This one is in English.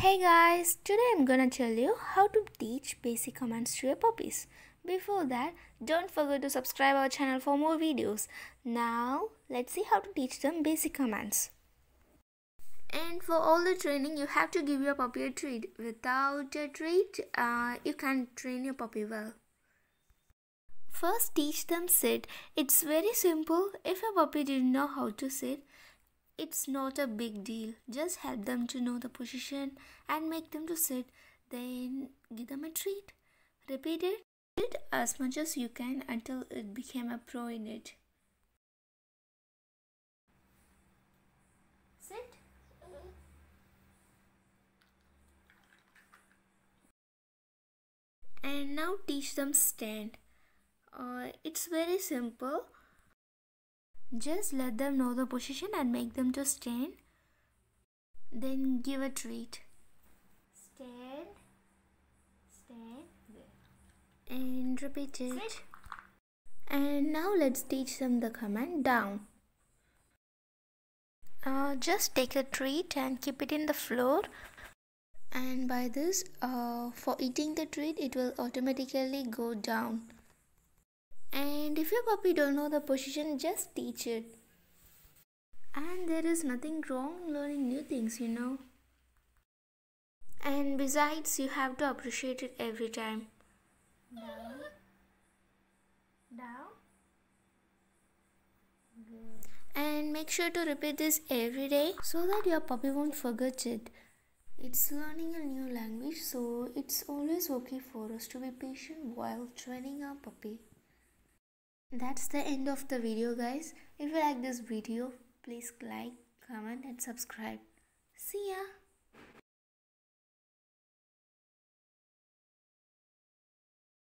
Hey guys, today I'm gonna tell you how to teach basic commands to your puppies. Before that, don't forget to subscribe our channel for more videos. Now, let's see how to teach them basic commands. And for all the training, you have to give your puppy a treat. Without a treat, uh, you can't train your puppy well. First, teach them sit. It's very simple. If a puppy didn't know how to sit, it's not a big deal. Just help them to know the position and make them to sit. Then give them a treat. Repeat it as much as you can until it became a pro in it. Sit. And now teach them stand. Uh, it's very simple. Just let them know the position and make them to stand. Then give a treat. Stand. Stand. And repeat it. Sit. And now let's teach them the command down. Uh, just take a treat and keep it in the floor and by this uh, for eating the treat it will automatically go down and if your puppy don't know the position just teach it. And there is nothing wrong learning new things you know. And besides you have to appreciate it every time. Down down Good. and make sure to repeat this every day so that your puppy won't forget it. It's learning a new language so it's always okay for us to be patient while training our puppy that's the end of the video guys. If you like this video please like comment and subscribe. See ya